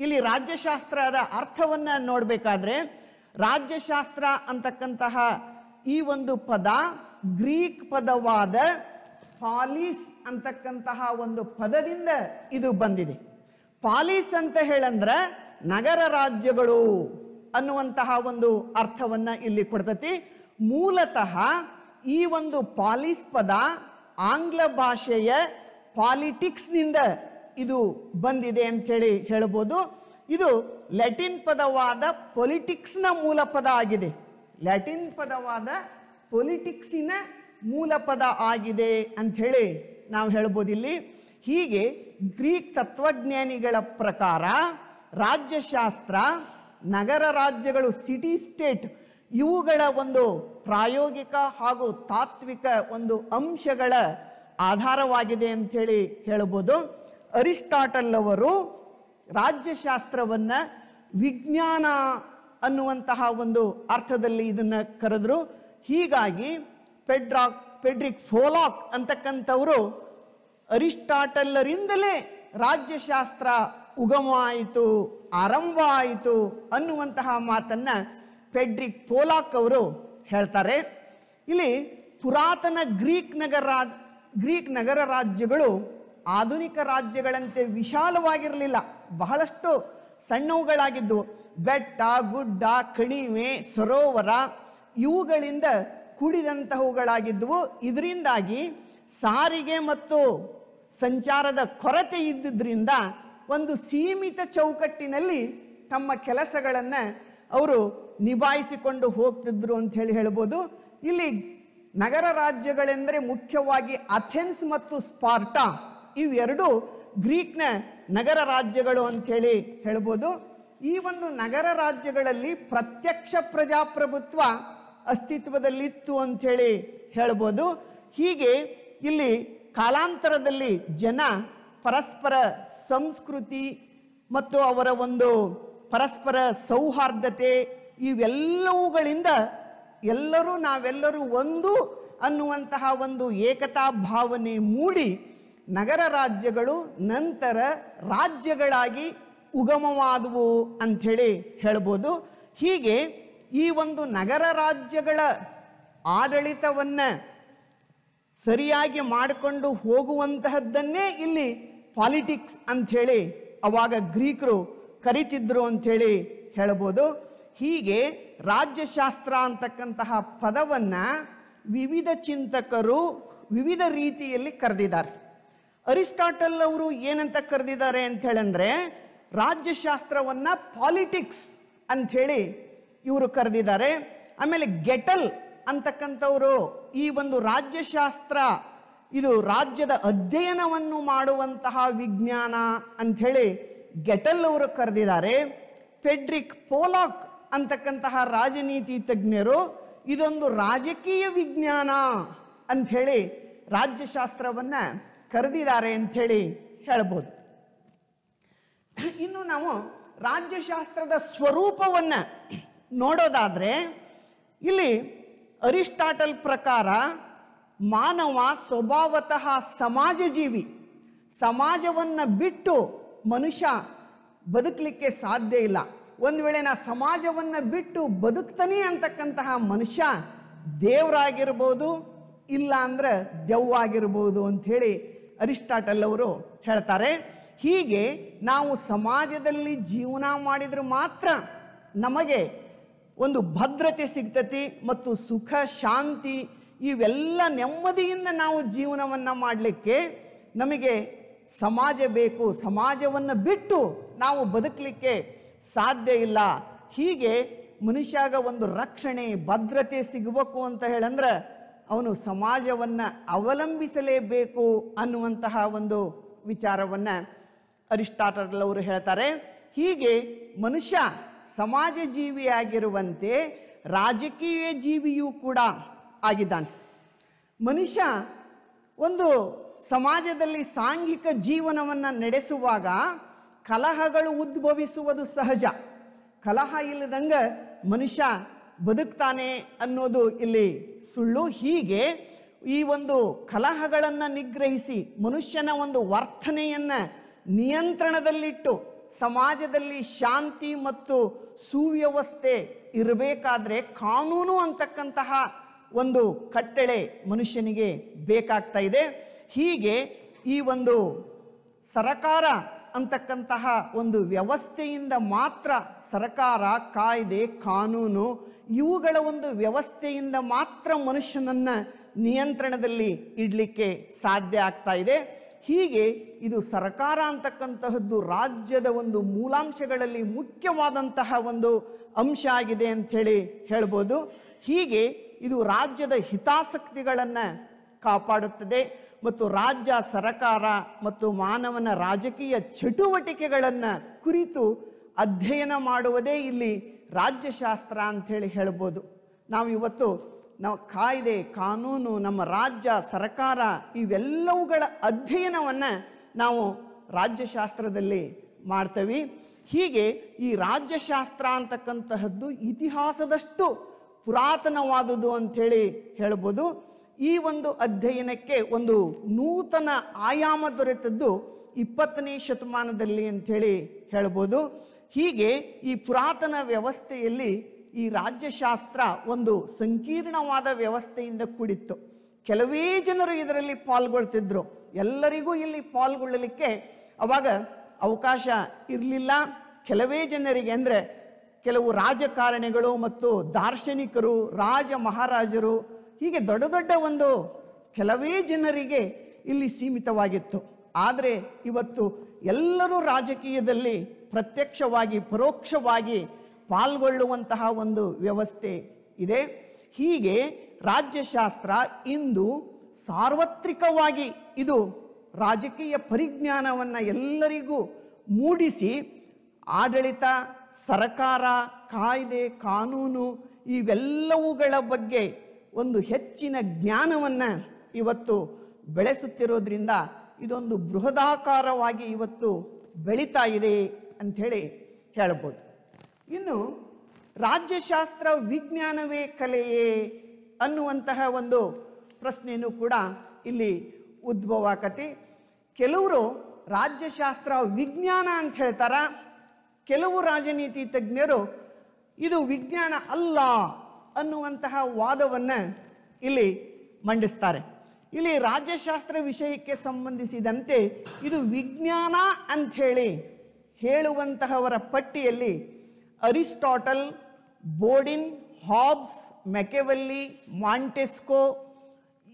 ಇಲ್ಲಿ ರಾಜ್ಯಶಾಸ್ತ್ರದ ಅರ್ಥವನ್ನು ನೋಡಬೇಕಾದ್ರೆ ರಾಜ್ಯಶಾಸ್ತ್ರ ಅಂತಕ್ಕಂತಹ ಈ ಒಂದು ಪದ ಗ್ರೀಕ್ ಪದವಾದ ಪಾಲಿಸ್ ಅಂತಕ್ಕಂತಹ ಒಂದು ಪದದಿಂದ ಇದು ಬಂದಿದೆ. ಪಾಲಿಸ್ ಅಂತ ಹೇಳಂದ್ರೆ ನಗರ ರಾಜ್ಯಗಳು ಅನ್ನುವಂತಹ ಒಂದು ಅರ್ಥವನ್ನ ಇಲ್ಲಿ ಕೊಡ್ತತಿ. ಮೂಲತಃ ಈ ಒಂದು ಪಾಲಿಸ್ ಪದ ಆಂಗ್ಲ ಭಾಷೆಯ ಪಾಲಿಟಿಕ್ಸ್ನಿಂದ ಇದು ಬಂದಿದೆ ಅಂಥೇಳಿ ಹೇಳ್ಬೋದು. ಇದು ಲ್ಯಾಟಿನ್ ಪದವಾದ ಪೊಲಿಟಿಕ್ಸ್ನ ಮೂಲ ಪದ ಆಗಿದೆ. ಲ್ಯಾಟಿನ್ ಪದವಾದ ಪೊಲಿಟಿಕ್ಸಿನ ಮೂಲ ಪದ ಆಗಿದೆ ಅಂಥೇಳಿ ನಾವು ಹೇಳ್ಬೋದು ಇಲ್ಲಿ. ಹೀಗೆ ಗ್ರೀಕ್ ತತ್ವಜ್ಞಾನಿಗಳ ಪ್ರಕಾರ ರಾಜ್ಯಶಾಸ್ತ್ರ, ನಗರ ರಾಜ್ಯಗಳು, ಸಿಟಿ, ಸ್ಟೇಟ್ ಇವುಗಳ ಒಂದು ಪ್ರಾಯೋಗಿಕ ಹಾಗೂ ತಾತ್ವಿಕ ಒಂದು ಅಂಶಗಳ ಆಧಾರವಾಗಿದೆ ಅಂಥೇಳಿ ಹೇಳ್ಬೋದು. ಅರಿಸ್ಟಾಟಲ್ ಅವರು ರಾಜ್ಯಶಾಸ್ತ್ರವನ್ನು ವಿಜ್ಞಾನ ಅನ್ನುವಂತಹ ಒಂದು ಅರ್ಥದಲ್ಲಿ ಇದನ್ನು ಕರೆದ್ರು. ಹೀಗಾಗಿ ಪೆಡ್ರಾಕ್, ಪೆಡ್ರಿಕ್ ಫೋಲಾಕ್ ಅಂತಕ್ಕಂಥವರು ಅರಿಸ್ಟಾಟಲ್ಲರಿಂದಲೇ ರಾಜ್ಯಶಾಸ್ತ್ರ ಉಗಮ ಆಯಿತು ಆರಂಭ ಆಯಿತು ಅನ್ನುವಂತಹ ಮಾತನ್ನು ಪೆಡ್ರಿಕ್ ಪೋಲಾಕ್ ಅವರು ಹೇಳ್ತಾರೆ. ಇಲ್ಲಿ ಪುರಾತನ ಗ್ರೀಕ್ ನಗರ ಗ್ರೀಕ್ ನಗರ ರಾಜ್ಯಗಳು ಆಧುನಿಕ ರಾಜ್ಯಗಳಂತೆ ವಿಶಾಲವಾಗಿರಲಿಲ್ಲ. ಬಹಳಷ್ಟು ಸಣ್ಣವುಗಳಾಗಿದ್ದವು. ಬೆಟ್ಟ, ಗುಡ್ಡ, ಕಣಿವೆ, ಸರೋವರ ಇವುಗಳಿಂದ ಕೂಡಿದಂತಹವುಗಳಾಗಿದ್ದವು. ಇದರಿಂದಾಗಿ ಸಾರಿಗೆ ಮತ್ತು ಸಂಚಾರದ ಕೊರತೆ ಇದ್ದುದರಿಂದ ಒಂದು ಸೀಮಿತ ಚೌಕಟ್ಟಿನಲ್ಲಿ ತಮ್ಮ ಕೆಲಸಗಳನ್ನು ಅವರು ನಿಭಾಯಿಸಿಕೊಂಡು ಹೋಗ್ತಿದ್ರು ಅಂತ ಹೇಳಿ ಹೇಳ್ಬೋದು. ಇಲ್ಲಿ ನಗರ ರಾಜ್ಯಗಳೆಂದರೆ ಮುಖ್ಯವಾಗಿ ಅಥೆನ್ಸ್ ಮತ್ತು ಸ್ಪಾರ್ಟಾ. ಇವೆರಡು ಗ್ರೀಕ್ನ ನಗರ ರಾಜ್ಯಗಳು ಅಂಥೇಳಿ ಹೇಳ್ಬೋದು. ಈ ಒಂದು ನಗರ ರಾಜ್ಯಗಳಲ್ಲಿ ಪ್ರತ್ಯಕ್ಷ ಪ್ರಜಾಪ್ರಭುತ್ವ ಅಸ್ತಿತ್ವದಲ್ಲಿತ್ತು ಅಂಥೇಳಿ ಹೇಳ್ಬೋದು. ಹೀಗೆ ಇಲ್ಲಿ ಕಾಲಾಂತರದಲ್ಲಿ ಜನ ಪರಸ್ಪರ ಸಂಸ್ಕೃತಿ ಮತ್ತು ಅವರ ಒಂದು ಪರಸ್ಪರ ಸೌಹಾರ್ದತೆ ಇವೆಲ್ಲವುಗಳಿಂದ ಎಲ್ಲರೂ ನಾವೆಲ್ಲರೂ ಒಂದು ಅನ್ನುವಂತಹ ಒಂದು ಏಕತಾ ಭಾವನೆ ಮೂಡಿ ನಗರ ರಾಜ್ಯಗಳು ನಂತರ ರಾಜ್ಯಗಳಾಗಿ ಉಗಮವಾದವು ಅಂಥೇಳಿ ಹೇಳ್ಬೋದು. ಹೀಗೆ ಈ ಒಂದು ನಗರ ರಾಜ್ಯಗಳ ಆಡಳಿತವನ್ನು ಸರಿಯಾಗಿ ಮಾಡಿಕೊಂಡು ಹೋಗುವಂತಹದ್ದನ್ನೇ ಇಲ್ಲಿ ಪಾಲಿಟಿಕ್ಸ್ ಅಂಥೇಳಿ ಅವಾಗ ಗ್ರೀಕರು ಕರಿತಿದ್ರು ಅಂಥೇಳಿ ಹೇಳ್ಬೋದು. ಹೀಗೆ ರಾಜ್ಯಶಾಸ್ತ್ರ ಅಂತಕ್ಕಂತಹ ಪದವನ್ನು ವಿವಿಧ ಚಿಂತಕರು ವಿವಿಧ ರೀತಿಯಲ್ಲಿ ಕರೆದಿದ್ದಾರೆ. ಅರಿಸ್ಟಾಟಲ್ ಅವರು ಏನಂತ ಕರೆದಿದ್ದಾರೆ ಅಂತ ಹೇಳಂದ್ರೆ ರಾಜ್ಯಶಾಸ್ತ್ರವನ್ನ ಪಾಲಿಟಿಕ್ಸ್ ಹೇಳಿ ಇವರು ಕರೆದಿದ್ದಾರೆ. ಆಮೇಲೆ ಗೆಟಲ್ ಅಂತಕ್ಕಂಥವರು ಈ ಒಂದು ರಾಜ್ಯಶಾಸ್ತ್ರ ಇದು ರಾಜ್ಯದ ಅಧ್ಯಯನವನ್ನು ಮಾಡುವಂತಹ ವಿಜ್ಞಾನ ಅಂಥೇಳಿ ಗೆಟಲ್ ಅವರು ಕರೆದಿದ್ದಾರೆ. ಫೆಡ್ರಿಕ್ ಪೋಲಾಕ್ ಅಂತಕ್ಕಂತಹ ರಾಜನೀತಿ ತಜ್ಞರು, ಇದೊಂದು ರಾಜಕೀಯ ವಿಜ್ಞಾನ ಅಂಥೇಳಿ ರಾಜ್ಯಶಾಸ್ತ್ರವನ್ನು ಕರೆದಿದ್ದಾರೆ ಅಂಥೇಳಿ ಹೇಳ್ಬೋದು. ಇನ್ನು ನಾವು ರಾಜ್ಯಶಾಸ್ತ್ರದ ಸ್ವರೂಪವನ್ನು ನೋಡೋದಾದರೆ, ಇಲ್ಲಿ ಅರಿಸ್ಟಾಟಲ್ ಪ್ರಕಾರ ಮಾನವ ಸ್ವಭಾವತಃ ಸಮಾಜ ಜೀವಿ ಸಮಾಜವನ್ನು ಬಿಟ್ಟು ಮನುಷ್ಯ ಬದುಕಲಿಕ್ಕೆ ಸಾಧ್ಯ ಇಲ್ಲ. ಒಂದು ವೇಳೆ ನಾ ಸಮಾಜವನ್ನು ಬಿಟ್ಟು ಬದುಕ್ತಾನೆ ಅಂತಕ್ಕಂತಹ ಮನುಷ್ಯ ದೇವರಾಗಿರ್ಬೋದು, ಇಲ್ಲ ಅಂದ್ರೆ ದೆವ್ವಾಗಿರ್ಬೋದು ಅಂಥೇಳಿ ಅರಿಸ್ಟಾಟಲ್ ಅವರು ಹೇಳ್ತಾರೆ. ಹೀಗೆ ನಾವು ಸಮಾಜದಲ್ಲಿ ಜೀವನ ಮಾಡಿದ್ರೆ ಮಾತ್ರ ನಮಗೆ ಒಂದು ಭದ್ರತೆ ಸಿಗ್ತತಿ ಮತ್ತು ಸುಖ, ಶಾಂತಿ ಇವೆಲ್ಲ ನೆಮ್ಮದಿಯಿಂದ ನಾವು ಜೀವನವನ್ನು ಮಾಡಲಿಕ್ಕೆ ನಮಗೆ ಸಮಾಜ ಬೇಕು. ಸಮಾಜವನ್ನು ಬಿಟ್ಟು ನಾವು ಬದುಕಲಿಕ್ಕೆ ಸಾಧ್ಯ ಇಲ್ಲ. ಹೀಗೆ ಮನುಷ್ಯಾಗ ಒಂದು ರಕ್ಷಣೆ, ಭದ್ರತೆ ಸಿಗಬೇಕು ಅಂತ ಹೇಳಂದ್ರೆ ಅವನು ಸಮಾಜವನ್ನು ಅವಲಂಬಿಸಲೇಬೇಕು ಅನ್ನುವಂತಹ ಒಂದು ವಿಚಾರವನ್ನು ಅರಿಸ್ಟಾಟಲ್ ಅವರು ಹೇಳ್ತಾರೆ. ಹೀಗೆ ಮನುಷ್ಯ ಸಮಾಜ ಜೀವಿಯಾಗಿರುವಂತೆ ರಾಜಕೀಯ ಜೀವಿಯೂ ಕೂಡ ಆಗಿದ್ದಾನೆ. ಮನುಷ್ಯ ಒಂದು ಸಮಾಜದಲ್ಲಿ ಸಾಂಘಿಕ ಜೀವನವನ್ನು ನಡೆಸುವಾಗ ಕಲಹಗಳು ಉದ್ಭವಿಸುವುದು ಸಹಜ. ಕಲಹ ಇಲ್ಲದಂಗೆ ಮನುಷ್ಯ ಬದುಕ್ತಾನೆ ಅನ್ನೋದು ಇಲ್ಲಿ ಸುಳ್ಳು. ಹೀಗೆ ಈ ಒಂದು ಕಲಹಗಳನ್ನು ನಿಗ್ರಹಿಸಿ ಮನುಷ್ಯನ ಒಂದು ವರ್ತನೆಯನ್ನು ನಿಯಂತ್ರಣದಲ್ಲಿಟ್ಟು ಸಮಾಜದಲ್ಲಿ ಶಾಂತಿ ಮತ್ತು ಸುವ್ಯವಸ್ಥೆ ಇರಬೇಕಾದ್ರೆ ಕಾನೂನು ಅಂತಕ್ಕಂತಹ ಒಂದು ಕಟ್ಟಳೆ ಮನುಷ್ಯನಿಗೆ ಬೇಕಾಗ್ತಾ ಇದೆ. ಹೀಗೆ ಈ ಒಂದು ಸರಕಾರ ಅಂತಕ್ಕಂತಹ ಒಂದು ವ್ಯವಸ್ಥೆಯಿಂದ ಮಾತ್ರ ಸರ್ಕಾರ, ಕಾಯ್ದೆ, ಕಾನೂನು ಇವುಗಳ ಒಂದು ವ್ಯವಸ್ಥೆಯಿಂದ ಮಾತ್ರ ಮನುಷ್ಯನನ್ನ ನಿಯಂತ್ರಣದಲ್ಲಿ ಇಡಲಿಕ್ಕೆ ಸಾಧ್ಯ ಆಗ್ತಾ ಇದೆ. ಹೀಗೆ ಇದು ಸರ್ಕಾರ ಅಂತಕ್ಕಂತಹದ್ದು ರಾಜ್ಯದ ಒಂದು ಮೂಲಾಂಶಗಳಲ್ಲಿ ಮುಖ್ಯವಾದಂತಹ ಒಂದು ಅಂಶ ಆಗಿದೆ ಅಂಥೇಳಿ ಹೇಳ್ಬೋದು. ಹೀಗೆ ಇದು ರಾಜ್ಯದ ಹಿತಾಸಕ್ತಿಗಳನ್ನು ಕಾಪಾಡುತ್ತದೆ. ಮತ್ತು ರಾಜ್ಯ ಸರಕಾರ ಮತ್ತು ಮಾನವನ ರಾಜಕೀಯ ಚಟುವಟಿಕೆಗಳನ್ನು ಕುರಿತು ಅಧ್ಯಯನ ಮಾಡುವುದೇ ಇಲ್ಲಿ ರಾಜ್ಯಶಾಸ್ತ್ರ ಅಂಥೇಳಿ ಹೇಳ್ಬೋದು. ನಾವು ಇವತ್ತು ನಾವು ಕಾಯ್ದೆ, ಕಾನೂನು, ನಮ್ಮ ರಾಜ್ಯ, ಸರ್ಕಾರ ಇವೆಲ್ಲವುಗಳ ಅಧ್ಯಯನವನ್ನು ನಾವು ರಾಜ್ಯಶಾಸ್ತ್ರದಲ್ಲಿ ಮಾಡ್ತೀವಿ. ಹೀಗೆ ಈ ರಾಜ್ಯಶಾಸ್ತ್ರ ಅಂತಕ್ಕಂತಹದ್ದು ಇತಿಹಾಸದಷ್ಟು ಪುರಾತನವಾದುದು ಅಂಥೇಳಿ ಹೇಳ್ಬೋದು. ಈ ಒಂದು ಅಧ್ಯಯನಕ್ಕೆ ಒಂದು ನೂತನ ಆಯಾಮ ದೊರೆತದ್ದು ಇಪ್ಪತ್ತನೇ ಶತಮಾನದಲ್ಲಿ ಅಂಥೇಳಿ ಹೇಳ್ಬೋದು. ಹೀಗೆ ಈ ಪುರಾತನ ವ್ಯವಸ್ಥೆಯಲ್ಲಿ ಈ ರಾಜ್ಯಶಾಸ್ತ್ರ ಒಂದು ಸಂಕೀರ್ಣವಾದ ವ್ಯವಸ್ಥೆಯಿಂದ ಕೂಡಿತ್ತು. ಕೆಲವೇ ಜನರು ಇದರಲ್ಲಿ ಪಾಲ್ಗೊಳ್ತಿದ್ರು. ಎಲ್ಲರಿಗೂ ಇಲ್ಲಿ ಪಾಲ್ಗೊಳ್ಳಲಿಕ್ಕೆ ಅವಾಗ ಅವಕಾಶ ಇರಲಿಲ್ಲ. ಕೆಲವೇ ಜನರಿಗೆ ಅಂದರೆ ಕೆಲವು ರಾಜಕಾರಣಿಗಳು ಮತ್ತು ದಾರ್ಶನಿಕರು, ರಾಜ ಮಹಾರಾಜರು ಹೀಗೆ ದೊಡ್ಡ ದೊಡ್ಡ ಒಂದು ಕೆಲವೇ ಜನರಿಗೆ ಇಲ್ಲಿ ಸೀಮಿತವಾಗಿತ್ತು. ಆದರೆ ಇವತ್ತು ಎಲ್ಲರೂ ರಾಜಕೀಯದಲ್ಲಿ ಪ್ರತ್ಯಕ್ಷವಾಗಿ, ಪರೋಕ್ಷವಾಗಿ ಪಾಲ್ಗೊಳ್ಳುವಂತಹ ಒಂದು ವ್ಯವಸ್ಥೆ ಇದೆ. ಹೀಗೆ ರಾಜ್ಯಶಾಸ್ತ್ರ ಇಂದು ಸಾರ್ವತ್ರಿಕವಾಗಿ ಇದು ರಾಜಕೀಯ ಪರಿಜ್ಞಾನವನ್ನು ಎಲ್ಲರಿಗೂ ಮೂಡಿಸಿ, ಆಡಳಿತ, ಸರಕಾರ, ಕಾಯ್ದೆ, ಕಾನೂನು, ಇವೆಲ್ಲವುಗಳ ಬಗ್ಗೆ ಒಂದು ಹೆಚ್ಚಿನ ಜ್ಞಾನವನ್ನು ಇವತ್ತು ಬೆಳೆಸುತ್ತಿರೋದ್ರಿಂದ ಇದೊಂದು ಬೃಹದಾಕಾರವಾಗಿ ಇವತ್ತು ಬೆಳೀತಾ ಇದೆ ಅಂಥೇಳಿ ಹೇಳ್ಬೋದು. ಇನ್ನು ರಾಜ್ಯಶಾಸ್ತ್ರ ವಿಜ್ಞಾನವೇ ಕಲೆಯೇ ಅನ್ನುವಂತಹ ಒಂದು ಪ್ರಶ್ನೆಯೂ ಕೂಡ ಇಲ್ಲಿ ಉದ್ಭವ ಆಕತಿ ಕೆಲವರು ರಾಜ್ಯಶಾಸ್ತ್ರ ವಿಜ್ಞಾನ ಅಂತ ಹೇಳ್ತಾರ. ಕೆಲವು ರಾಜನೀತಿ ತಜ್ಞರು, ಇದು ವಿಜ್ಞಾನ ಅಲ್ಲ ಅನ್ನುವಂತಹ ವಾದವನ್ನು ಇಲ್ಲಿ ಮಂಡಿಸ್ತಾರೆ. ಇಲ್ಲಿ ರಾಜ್ಯಶಾಸ್ತ್ರ ವಿಷಯಕ್ಕೆ ಸಂಬಂಧಿಸಿದಂತೆ ಇದು ವಿಜ್ಞಾನ ಅಂಥೇಳಿ ಹೇಳುವಂತಹವರ ಪಟ್ಟಿಯಲ್ಲಿ Aristotle Bodin Hobbes Machiavelli Montesquieu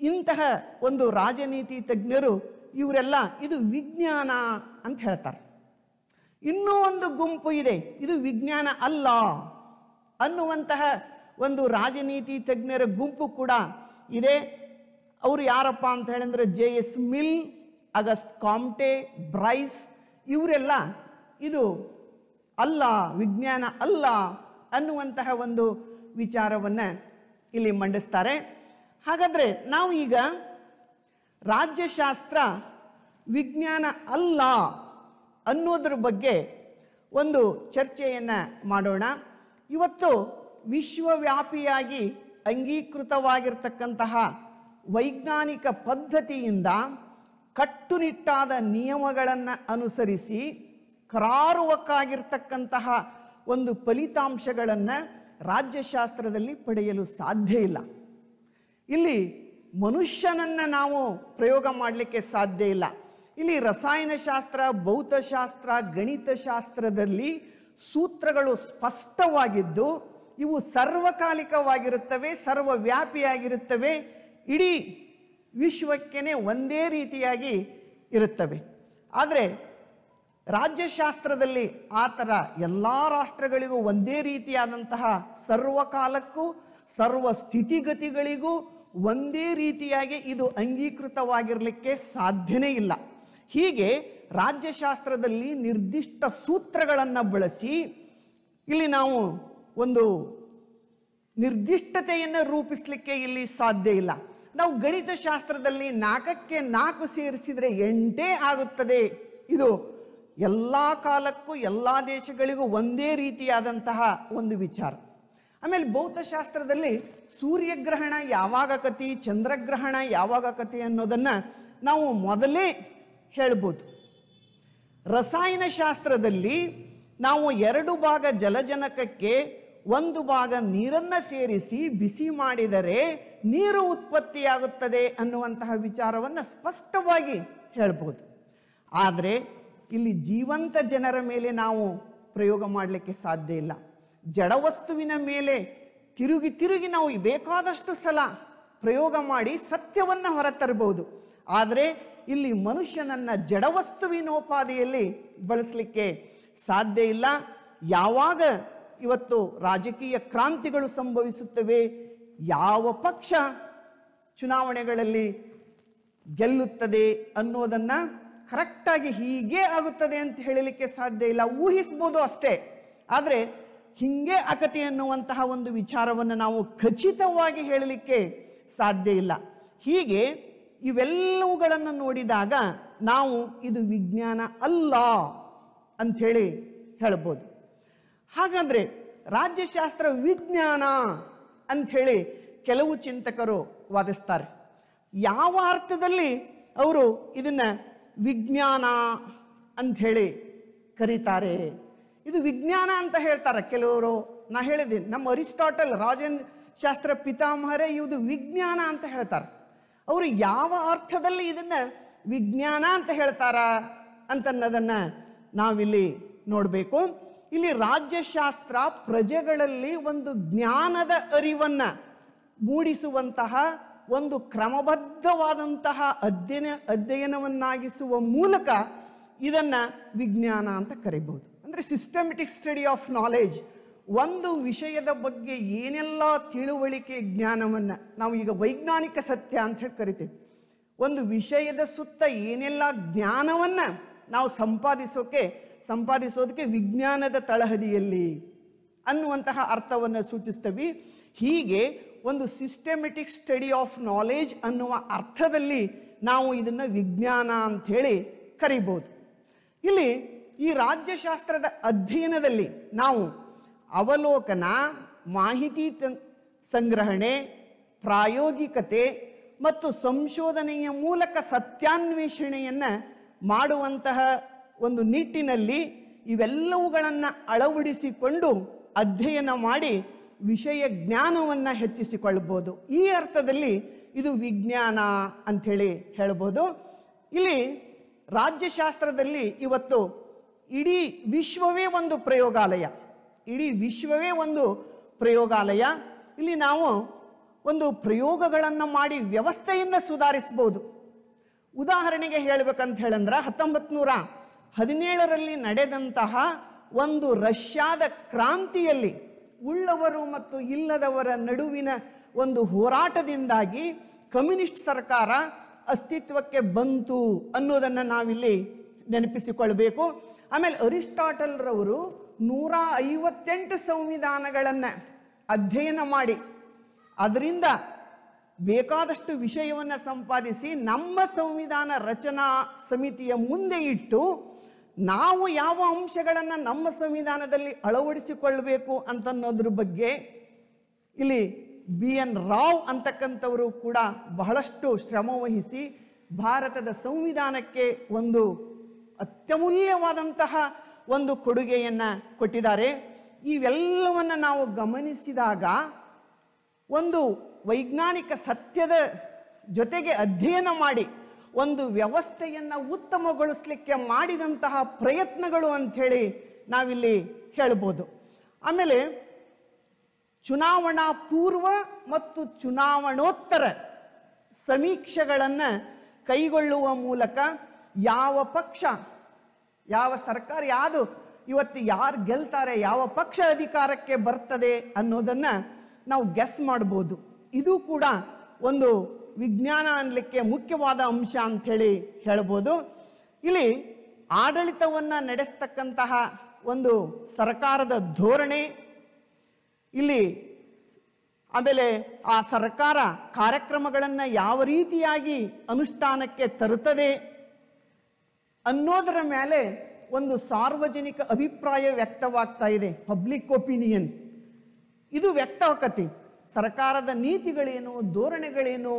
ಇಂತಹ ಒಂದು ರಾಜನೀತಿ ತಜ್ಞರು ಇವರೆಲ್ಲ ಇದು ವಿಜ್ಞಾನ ಅಂತ ಹೇಳ್ತಾರೆ. ಇನ್ನೂ ಒಂದು ಗುಂಪು ಇದೆ. ಇದು ವಿಜ್ಞಾನ ಅಲ್ಲ ಅನ್ನುವಂತಹ ಒಂದು ರಾಜನೀತಿ ತಜ್ಞರ ಗುಂಪು ಕೂಡ ಇದೆ. ಅವರು ಯಾರಪ್ಪ ಅಂತ ಹೇಳಿದ್ರೆ J S Mill, Auguste Comte, Bryce ಇವರೆಲ್ಲ ಇದು ಅಲ್ಲ, ವಿಜ್ಞಾನ ಅಲ್ಲ ಅನ್ನುವಂತಹ ಒಂದು ವಿಚಾರವನ್ನು ಇಲ್ಲಿ ಮಂಡಿಸ್ತಾರೆ. ಹಾಗಾದರೆ ನಾವು ಈಗ ರಾಜ್ಯಶಾಸ್ತ್ರ, ವಿಜ್ಞಾನ ಅಲ್ಲ ಅನ್ನೋದ್ರ ಬಗ್ಗೆ ಒಂದು ಚರ್ಚೆಯನ್ನು ಮಾಡೋಣ. ಇವತ್ತು ವಿಶ್ವವ್ಯಾಪಿಯಾಗಿ ಅಂಗೀಕೃತವಾಗಿರ್ತಕ್ಕಂತಹ ವೈಜ್ಞಾನಿಕ ಪದ್ಧತಿಯಿಂದ ಕಟ್ಟುನಿಟ್ಟಾದ ನಿಯಮಗಳನ್ನು ಅನುಸರಿಸಿ ಕರಾರುವಕ್ಕಾಗಿರ್ತಕ್ಕಂತಹ ಒಂದು ಫಲಿತಾಂಶಗಳನ್ನು ರಾಜ್ಯಶಾಸ್ತ್ರದಲ್ಲಿ ಪಡೆಯಲು ಸಾಧ್ಯ ಇಲ್ಲ. ಇಲ್ಲಿ ಮನುಷ್ಯನನ್ನು ನಾವು ಪ್ರಯೋಗ ಮಾಡಲಿಕ್ಕೆ ಸಾಧ್ಯ ಇಲ್ಲ. ಇಲ್ಲಿ ರಸಾಯನಶಾಸ್ತ್ರ, ಭೌತಶಾಸ್ತ್ರ, ಗಣಿತಶಾಸ್ತ್ರದಲ್ಲಿ ಸೂತ್ರಗಳು ಸ್ಪಷ್ಟವಾಗಿದ್ದು ಇವು ಸರ್ವಕಾಲಿಕವಾಗಿರುತ್ತವೆ, ಸರ್ವವ್ಯಾಪಿಯಾಗಿರುತ್ತವೆ, ಇಡೀ ವಿಶ್ವಕ್ಕೇನೆ ಒಂದೇ ರೀತಿಯಾಗಿ ಇರುತ್ತವೆ. ಆದರೆ ರಾಜ್ಯಶಾಸ್ತ್ರದಲ್ಲಿ ಆ ಥರ ಎಲ್ಲ ರಾಷ್ಟ್ರಗಳಿಗೂ ಒಂದೇ ರೀತಿಯಾದಂತಹ ಸರ್ವಕಾಲಕ್ಕೂ ಸರ್ವ ಸ್ಥಿತಿಗತಿಗಳಿಗೂ ಒಂದೇ ರೀತಿಯಾಗಿ ಇದು ಅಂಗೀಕೃತವಾಗಿರಲಿಕ್ಕೆ ಸಾಧ್ಯನೇ ಇಲ್ಲ. ಹೀಗೆ ರಾಜ್ಯಶಾಸ್ತ್ರದಲ್ಲಿ ನಿರ್ದಿಷ್ಟ ಸೂತ್ರಗಳನ್ನು ಬಳಸಿ ಇಲ್ಲಿ ನಾವು ಒಂದು ನಿರ್ದಿಷ್ಟತೆಯನ್ನು ರೂಪಿಸಲಿಕ್ಕೆ ಇಲ್ಲಿ ಸಾಧ್ಯ ಇಲ್ಲ. ನಾವು ಗಣಿತಶಾಸ್ತ್ರದಲ್ಲಿ ನಾಲ್ಕಕ್ಕೆ ನಾಲ್ಕು ಸೇರಿಸಿದರೆ ಎಂಟೇ ಆಗುತ್ತದೆ. ಇದು ಎಲ್ಲ ಕಾಲಕ್ಕೂ ಎಲ್ಲ ದೇಶಗಳಿಗೂ ಒಂದೇ ರೀತಿಯಾದಂತಹ ಒಂದು ವಿಚಾರ. ಆಮೇಲೆ ಭೌತಶಾಸ್ತ್ರದಲ್ಲಿ ಸೂರ್ಯಗ್ರಹಣ ಯಾವಾಗ ಕತಿ ಚಂದ್ರಗ್ರಹಣ ಯಾವಾಗ ಕತಿ ಅನ್ನೋದನ್ನು ನಾವು ಮೊದಲೇ ಹೇಳ್ಬೋದು. ರಸಾಯನಶಾಸ್ತ್ರದಲ್ಲಿ ನಾವು ಎರಡು ಭಾಗ ಜಲಜನಕಕ್ಕೆ ಒಂದು ಭಾಗ ನೀರನ್ನು ಸೇರಿಸಿ ಬಿಸಿ ಮಾಡಿದರೆ ನೀರು ಉತ್ಪತ್ತಿಯಾಗುತ್ತದೆ ಅನ್ನುವಂತಹ ವಿಚಾರವನ್ನು ಸ್ಪಷ್ಟವಾಗಿ ಹೇಳ್ಬೋದು. ಆದರೆ ಇಲ್ಲಿ ಜೀವಂತ ಜನರ ಮೇಲೆ ನಾವು ಪ್ರಯೋಗ ಮಾಡಲಿಕ್ಕೆ ಸಾಧ್ಯ ಇಲ್ಲ. ಜಡವಸ್ತುವಿನ ಮೇಲೆ ತಿರುಗಿ ತಿರುಗಿ ನಾವು ಬೇಕಾದಷ್ಟು ಸಲ ಪ್ರಯೋಗ ಮಾಡಿ ಸತ್ಯವನ್ನು ಹೊರತರಬಹುದು. ಆದರೆ ಇಲ್ಲಿ ಮನುಷ್ಯನನ್ನ ಜಡವಸ್ತುವಿನೋಪಾದಿಯಲ್ಲಿ ಬಳಸಲಿಕ್ಕೆ ಸಾಧ್ಯ ಇಲ್ಲ. ಯಾವಾಗ ಇವತ್ತು ರಾಜಕೀಯ ಕ್ರಾಂತಿಗಳು ಸಂಭವಿಸುತ್ತವೆ. ಯಾವ ಪಕ್ಷ ಚುನಾವಣೆಗಳಲ್ಲಿ ಗೆಲ್ಲುತ್ತದೆ ಅನ್ನೋದನ್ನ ಕರೆಕ್ಟಾಗಿ ಹೀಗೆ ಆಗುತ್ತದೆ ಅಂತ ಹೇಳಲಿಕ್ಕೆ ಸಾಧ್ಯ ಇಲ್ಲ. ಊಹಿಸ್ಬೋದು ಅಷ್ಟೇ. ಆದರೆ ಹಿಂಗೆ ಅಕತಿ ಅನ್ನುವಂತಹ ಒಂದು ವಿಚಾರವನ್ನು ನಾವು ಖಚಿತವಾಗಿ ಹೇಳಲಿಕ್ಕೆ ಸಾಧ್ಯ ಇಲ್ಲ. ಹೀಗೆ ಇವೆಲ್ಲವುಗಳನ್ನು ನೋಡಿದಾಗ ನಾವು ಇದು ವಿಜ್ಞಾನ ಅಲ್ಲ ಅಂಥೇಳಿ ಹೇಳ್ಬೋದು. ಹಾಗಾದ್ರೆ ರಾಜ್ಯಶಾಸ್ತ್ರ ವಿಜ್ಞಾನ ಅಂಥೇಳಿ ಕೆಲವು ಚಿಂತಕರು ವಾದಿಸ್ತಾರೆ. ಯಾವ ಅರ್ಥದಲ್ಲಿ ಅವರು ಇದನ್ನ ವಿಜ್ಞಾನ ಅಂಥೇಳಿ ಕರೀತಾರೆ? ಇದು ವಿಜ್ಞಾನ ಅಂತ ಹೇಳ್ತಾರೆ ಕೆಲವರು. ನಾ ಹೇಳಿದೆ, ನಮ್ಮ ಅರಿಸ್ಟಾಟಲ್ ರಾಜನ್ ಶಾಸ್ತ್ರ ಪಿತಾಮಹರೇ ಇದು ವಿಜ್ಞಾನ ಅಂತ ಹೇಳ್ತಾರೆ. ಅವರು ಯಾವ ಅರ್ಥದಲ್ಲಿ ಇದನ್ನ ವಿಜ್ಞಾನ ಅಂತ ಹೇಳ್ತಾರ ಅಂತನ್ನೋದನ್ನ ನಾವಿಲ್ಲಿ ನೋಡಬೇಕು. ಇಲ್ಲಿ ರಾಜ್ಯಶಾಸ್ತ್ರ ಪ್ರಜೆಗಳಲ್ಲಿ ಒಂದು ಜ್ಞಾನದ ಅರಿವನ್ನ ಮೂಡಿಸುವಂತಹ ಒಂದು ಕ್ರಮಬದ್ಧವಾದಂತಹ ಅಧ್ಯಯನ, ಅಧ್ಯಯನವನ್ನಾಗಿಸುವ ಮೂಲಕ ಇದನ್ನ ವಿಜ್ಞಾನ ಅಂತ ಕರಿಬಹುದು ಅಂದ್ರೆ ಸಿಸ್ಟಮೆಟಿಕ್ ಸ್ಟಡಿ ಆಫ್ ನಾಲೆಜ್ ಒಂದು ವಿಷಯದ ಬಗ್ಗೆ ಏನೆಲ್ಲ ತಿಳುವಳಿಕೆ ಜ್ಞಾನವನ್ನ ನಾವು ಈಗ ವೈಜ್ಞಾನಿಕ ಸತ್ಯ ಅಂತ ಹೇಳಿ ಕರಿತೀವಿ. ಒಂದು ವಿಷಯದ ಸುತ್ತ ಏನೆಲ್ಲ ಜ್ಞಾನವನ್ನ ನಾವು ಸಂಪಾದಿಸೋಕೆ ಸಂಪಾದಿಸೋದಕ್ಕೆ ವಿಜ್ಞಾನದ ತಳಹದಿಯಲ್ಲಿ ಅನ್ನುವಂತಹ ಅರ್ಥವನ್ನು ಸೂಚಿಸ್ತವೆ. ಹೀಗೆ ಒಂದು ಸಿಸ್ಟಮೆಟಿಕ್ ಸ್ಟಡಿ ಆಫ್ ನಾಲೆಜ್ ಅನ್ನುವ ಅರ್ಥದಲ್ಲಿ ನಾವು ಇದನ್ನು ವಿಜ್ಞಾನ ಅಂಥೇಳಿ ಕರಿಬೋದು. ಇಲ್ಲಿ ಈ ರಾಜ್ಯಶಾಸ್ತ್ರದ ಅಧ್ಯಯನದಲ್ಲಿ ನಾವು ಅವಲೋಕನ, ಮಾಹಿತಿ ಸಂಗ್ರಹಣೆ, ಪ್ರಾಯೋಗಿಕತೆ ಮತ್ತು ಸಂಶೋಧನೆಯ ಮೂಲಕ ಸತ್ಯಾನ್ವೇಷಣೆಯನ್ನು ಮಾಡುವಂತಹ ಒಂದು ನಿಟ್ಟಿನಲ್ಲಿ ಇವೆಲ್ಲವುಗಳನ್ನು ಅಳವಡಿಸಿಕೊಂಡು ಅಧ್ಯಯನ ಮಾಡಿ ವಿಷಯ ಜ್ಞಾನವನ್ನು ಹೆಚ್ಚಿಸಿಕೊಳ್ಳಬಹುದು ಈ ಅರ್ಥದಲ್ಲಿ ಇದು ವಿಜ್ಞಾನ ಅಂಥೇಳಿ ಹೇಳ್ಬೋದು. ಇಲ್ಲಿ ರಾಜ್ಯಶಾಸ್ತ್ರದಲ್ಲಿ ಇವತ್ತು ಇಡೀ ವಿಶ್ವವೇ ಒಂದು ಪ್ರಯೋಗಾಲಯ. ಇಡೀ ವಿಶ್ವವೇ ಒಂದು ಪ್ರಯೋಗಾಲಯ. ಇಲ್ಲಿ ನಾವು ಒಂದು ಪ್ರಯೋಗಗಳನ್ನು ಮಾಡಿ ವ್ಯವಸ್ಥೆಯನ್ನು ಸುಧಾರಿಸ್ಬೋದು. ಉದಾಹರಣೆಗೆ ಹೇಳ್ಬೇಕಂತ ಹೇಳಂದ್ರೆ ಹತ್ತೊಂಬತ್ತು ನೂರ ಹದಿನೇಳರಲ್ಲಿ ನಡೆದಂತಹ ಒಂದು ರಷ್ಯಾದ ಕ್ರಾಂತಿಯಲ್ಲಿ ಉಳ್ಳವರು ಮತ್ತು ಇಲ್ಲದವರ ನಡುವಿನ ಒಂದು ಹೋರಾಟದಿಂದಾಗಿ ಕಮ್ಯುನಿಸ್ಟ್ ಸರ್ಕಾರ ಅಸ್ತಿತ್ವಕ್ಕೆ ಬಂತು ಅನ್ನೋದನ್ನು ನಾವಿಲ್ಲಿ ನೆನಪಿಸಿಕೊಳ್ಬೇಕು. ಆಮೇಲೆ ಅರಿಸ್ಟಾಟಲ್ರವರು ನೂರ ಐವತ್ತೆಂಟು ಸಂವಿಧಾನಗಳನ್ನು ಅಧ್ಯಯನ ಮಾಡಿ. ಅದರಿಂದ ಬೇಕಾದಷ್ಟು ವಿಷಯವನ್ನು ಸಂಪಾದಿಸಿ ನಮ್ಮ ಸಂವಿಧಾನ ರಚನಾ ಸಮಿತಿಯ ಮುಂದೆ ಇಟ್ಟು ನಾವು ಯಾವ ಅಂಶಗಳನ್ನು ನಮ್ಮ ಸಂವಿಧಾನದಲ್ಲಿ ಅಳವಡಿಸಿಕೊಳ್ಳಬೇಕು ಅಂತನ್ನೋದ್ರ ಬಗ್ಗೆ ಇಲ್ಲಿ ಬಿ ಎನ್ ರಾವ್ ಅಂತಕ್ಕಂಥವರು ಕೂಡ ಬಹಳಷ್ಟು ಶ್ರಮ ವಹಿಸಿ ಭಾರತದ ಸಂವಿಧಾನಕ್ಕೆ ಒಂದು ಅತ್ಯಮೂಲ್ಯವಾದಂತಹ ಒಂದು ಕೊಡುಗೆಯನ್ನು ಕೊಟ್ಟಿದ್ದಾರೆ. ಇವೆಲ್ಲವನ್ನು ನಾವು ಗಮನಿಸಿದಾಗ ಒಂದು ವೈಜ್ಞಾನಿಕ ಸತ್ಯದ ಜೊತೆಗೆ ಅಧ್ಯಯನ ಮಾಡಿ ಒಂದು ವ್ಯವಸ್ಥೆಯನ್ನು ಉತ್ತಮಗೊಳಿಸ್ಲಿಕ್ಕೆ ಮಾಡಿದಂತಹ ಪ್ರಯತ್ನಗಳು ಅಂಥೇಳಿ ನಾವಿಲ್ಲಿ ಹೇಳ್ಬೋದು. ಆಮೇಲೆ ಚುನಾವಣಾ ಪೂರ್ವ ಮತ್ತು ಚುನಾವಣೋತ್ತರ ಸಮೀಕ್ಷೆಗಳನ್ನು ಕೈಗೊಳ್ಳುವ ಮೂಲಕ ಯಾವ ಪಕ್ಷ, ಯಾವ ಸರ್ಕಾರ, ಯಾವುದು, ಇವತ್ತು ಯಾರು ಗೆಲ್ತಾರೆ, ಯಾವ ಪಕ್ಷ ಅಧಿಕಾರಕ್ಕೆ ಬರ್ತದೆ ಅನ್ನೋದನ್ನು ನಾವು ಗೆಸ್ ಮಾಡ್ಬೋದು. ಇದು ಕೂಡ ಒಂದು ವಿಜ್ಞಾನ ಅನ್ಲಿಕ್ಕೆ ಮುಖ್ಯವಾದ ಅಂಶ ಅಂಥೇಳಿ ಹೇಳ್ಬೋದು. ಇಲ್ಲಿ ಆಡಳಿತವನ್ನು ನಡೆಸ್ತಕ್ಕಂತಹ ಒಂದು ಸರ್ಕಾರದ ಧೋರಣೆ, ಇಲ್ಲಿ ಆಮೇಲೆ ಆ ಸರ್ಕಾರ ಕಾರ್ಯಕ್ರಮಗಳನ್ನು ಯಾವ ರೀತಿಯಾಗಿ ಅನುಷ್ಠಾನಕ್ಕೆ ತರುತ್ತದೆ ಅನ್ನೋದರ ಮೇಲೆ ಒಂದು ಸಾರ್ವಜನಿಕ ಅಭಿಪ್ರಾಯ ವ್ಯಕ್ತವಾಗ್ತಾ ಇದೆ ಪಬ್ಲಿಕ್ ಒಪಿನಿಯನ್ ಇದು ವ್ಯಕ್ತವಾಗತಿ ಸರ್ಕಾರದ ನೀತಿಗಳೇನು, ಧೋರಣೆಗಳೇನು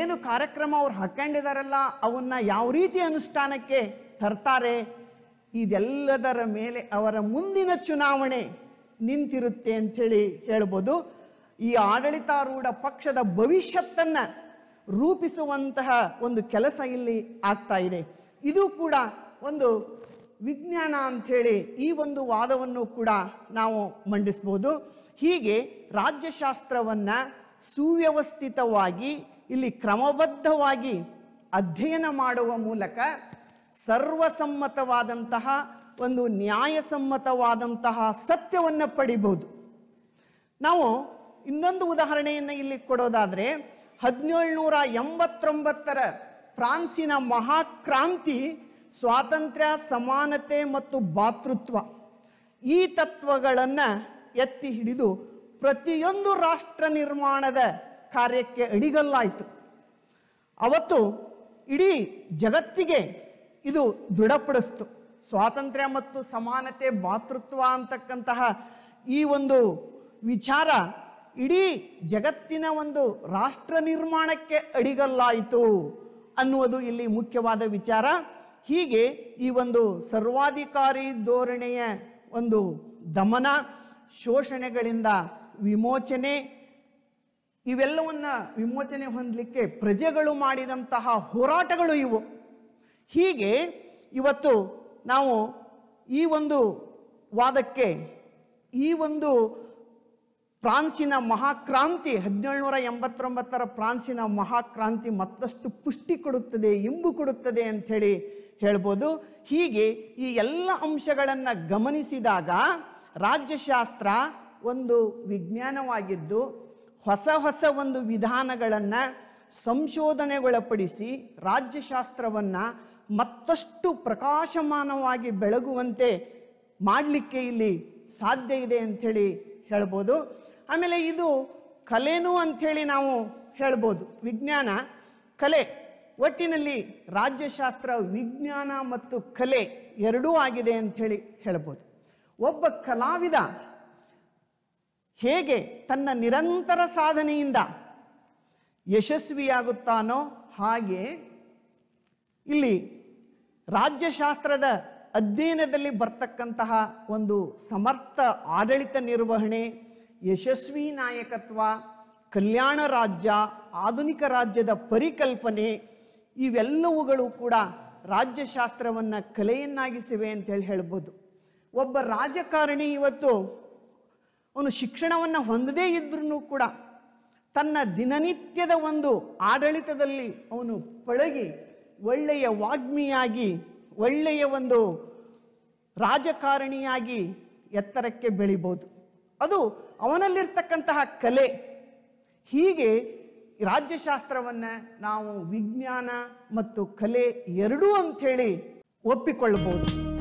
ಏನು ಕಾರ್ಯಕ್ರಮ ಅವ್ರು ಹಾಕೊಂಡಿದಾರಲ್ಲ ಅವನ್ನ ಯಾವ ರೀತಿ ಅನುಷ್ಠಾನಕ್ಕೆ ತರ್ತಾರೆ, ಇದೆಲ್ಲದರ ಮೇಲೆ ಅವರ ಮುಂದಿನ ಚುನಾವಣೆ ನಿಂತಿರುತ್ತೆ ಅಂಥೇಳಿ ಹೇಳ್ಬೋದು. ಈ ಆಡಳಿತಾರೂಢ ಪಕ್ಷದ ಭವಿಷ್ಯತ್ತನ್ನ ರೂಪಿಸುವಂತಹ ಒಂದು ಕೆಲಸ ಇಲ್ಲಿ ಆಗ್ತಾ ಇದೆ. ಇದು ಕೂಡ ಒಂದು ವಿಜ್ಞಾನ ಅಂಥೇಳಿ ಈ ಒಂದು ವಾದವನ್ನು ಕೂಡ ನಾವು ಮಂಡಿಸ್ಬೋದು. ಹೀಗೆ ರಾಜ್ಯಶಾಸ್ತ್ರವನ್ನು ಸುವ್ಯವಸ್ಥಿತವಾಗಿ ಇಲ್ಲಿ ಕ್ರಮಬದ್ಧವಾಗಿ ಅಧ್ಯಯನ ಮಾಡುವ ಮೂಲಕ ಸರ್ವಸಮ್ಮತವಾದಂತಹ ಒಂದು ನ್ಯಾಯಸಮ್ಮತವಾದಂತಹ ಸತ್ಯವನ್ನು ಪಡಿಬಹುದು. ನಾವು ಇನ್ನೊಂದು ಉದಾಹರಣೆಯನ್ನು ಇಲ್ಲಿ ಕೊಡೋದಾದರೆ ಹದಿನೇಳುನೂರ ಎಂಬತ್ತೊಂಬತ್ತರ ಫ್ರಾನ್ಸಿನ ಮಹಾಕ್ರಾಂತಿ ಸ್ವಾತಂತ್ರ್ಯ, ಸಮಾನತೆ ಮತ್ತು ಭಾತೃತ್ವ ಈ ತತ್ವಗಳನ್ನು ಎತ್ತಿ ಹಿಡಿದು ಪ್ರತಿಯೊಂದು ರಾಷ್ಟ್ರ ನಿರ್ಮಾಣದ ಕಾರ್ಯಕ್ಕೆ ಅಡಿಗಲ್ಲಾಯಿತು ಅವತ್ತು ಇಡೀ ಜಗತ್ತಿಗೆ ಇದು ದೃಢಪಡಿಸ್ತು. ಸ್ವಾತಂತ್ರ್ಯ ಮತ್ತು ಸಮಾನತೆ, ಭಾತೃತ್ವ ಅಂತಕ್ಕಂತಹ ಈ ಒಂದು ವಿಚಾರ ಇಡೀ ಜಗತ್ತಿನ ಒಂದು ರಾಷ್ಟ್ರ ನಿರ್ಮಾಣಕ್ಕೆ ಅಡಿಗಲ್ಲಾಯಿತು ಅನ್ನುವುದು ಇಲ್ಲಿ ಮುಖ್ಯವಾದ ವಿಚಾರ. ಹೀಗೆ ಈ ಒಂದು ಸರ್ವಾಧಿಕಾರಿ ಧೋರಣೆಯ ಒಂದು ದಮನ, ಶೋಷಣೆಗಳಿಂದ ವಿಮೋಚನೆ ಇವೆಲ್ಲವನ್ನ ವಿಮೋಚನೆ ಹೊಂದಲಿಕ್ಕೆ ಪ್ರಜೆಗಳು ಮಾಡಿದಂತಹ ಹೋರಾಟಗಳು ಇವು. ಹೀಗೆ ಇವತ್ತು ನಾವು ಈ ಒಂದು ವಾದಕ್ಕೆ, ಈ ಒಂದು ಫ್ರಾನ್ಸಿನ ಮಹಾಕ್ರಾಂತಿ, ಹದಿನೇಳುನೂರ ಎಂಬತ್ತೊಂಬತ್ತರ ಫ್ರಾನ್ಸಿನ ಮಹಾಕ್ರಾಂತಿ ಮತ್ತಷ್ಟು ಪುಷ್ಟಿ ಕೊಡುತ್ತದೆ, ಇಂಬು ಕೊಡುತ್ತದೆ ಅಂಥೇಳಿ ಹೇಳ್ಬೋದು. ಹೀಗೆ ಈ ಎಲ್ಲ ಅಂಶಗಳನ್ನು ಗಮನಿಸಿದಾಗ ರಾಜ್ಯಶಾಸ್ತ್ರ ಒಂದು ವಿಜ್ಞಾನವಾಗಿದ್ದು ಹೊಸ ಹೊಸ ಒಂದು ವಿಧಾನಗಳನ್ನು ಸಂಶೋಧನೆಗೊಳಪಡಿಸಿ ರಾಜ್ಯಶಾಸ್ತ್ರವನ್ನು ಮತ್ತಷ್ಟು ಪ್ರಕಾಶಮಾನವಾಗಿ ಬೆಳಗುವಂತೆ ಮಾಡಲಿಕ್ಕೆ ಇಲ್ಲಿ ಸಾಧ್ಯ ಇದೆ ಅಂಥೇಳಿ ಹೇಳ್ಬೋದು. ಆಮೇಲೆ ಇದು ಕಲೆನೂ ಅಂಥೇಳಿ ನಾವು ಹೇಳ್ಬೋದು. ವಿಜ್ಞಾನ, ಕಲೆ, ಒಟ್ಟಿನಲ್ಲಿ ರಾಜ್ಯಶಾಸ್ತ್ರ, ವಿಜ್ಞಾನ ಮತ್ತು ಕಲೆ ಎರಡೂ ಆಗಿದೆ ಅಂಥೇಳಿ ಹೇಳ್ಬೋದು. ಒಬ್ಬ ಕಲಾವಿದ ಹೇಗೆ ತನ್ನ ನಿರಂತರ ಸಾಧನೆಯಿಂದ ಯಶಸ್ವಿಯಾಗುತ್ತಾನೋ ಹಾಗೆ ಇಲ್ಲಿ ರಾಜ್ಯಶಾಸ್ತ್ರದ ಅಧ್ಯಯನದಲ್ಲಿ ಬರ್ತಕ್ಕಂತಹ ಒಂದು ಸಮರ್ಥ ಆಡಳಿತ ನಿರ್ವಹಣೆ, ಯಶಸ್ವಿ ನಾಯಕತ್ವ, ಕಲ್ಯಾಣ ರಾಜ್ಯ, ಆಧುನಿಕ ರಾಜ್ಯದ ಪರಿಕಲ್ಪನೆ ಇವೆಲ್ಲವುಗಳು ಕೂಡ ರಾಜ್ಯಶಾಸ್ತ್ರವನ್ನು ಕಲೆಯನ್ನಾಗಿಸಿವೆ ಅಂತೇಳಿ ಹೇಳ್ಬೋದು. ಒಬ್ಬ ರಾಜಕಾರಣಿ ಇವತ್ತು ಅವನು ಶಿಕ್ಷಣವನ್ನು ಹೊಂದದೇ ಇದ್ರೂ ಕೂಡ ತನ್ನ ದಿನನಿತ್ಯದ ಒಂದು ಆಡಳಿತದಲ್ಲಿ ಅವನು ಪಳಗಿ ಒಳ್ಳೆಯ ವಾಗ್ಮಿಯಾಗಿ, ಒಳ್ಳೆಯ ಒಂದು ರಾಜಕಾರಣಿಯಾಗಿ ಎತ್ತರಕ್ಕೆ ಬೆಳಿಬೋದು. ಅದು ಅವನಲ್ಲಿರ್ತಕ್ಕಂತಹ ಕಲೆ. ಹೀಗೆ ರಾಜ್ಯಶಾಸ್ತ್ರವನ್ನು ನಾವು ವಿಜ್ಞಾನ ಮತ್ತು ಕಲೆ ಎರಡೂ ಅಂಥೇಳಿ ಒಪ್ಪಿಕೊಳ್ಳಬಹುದು.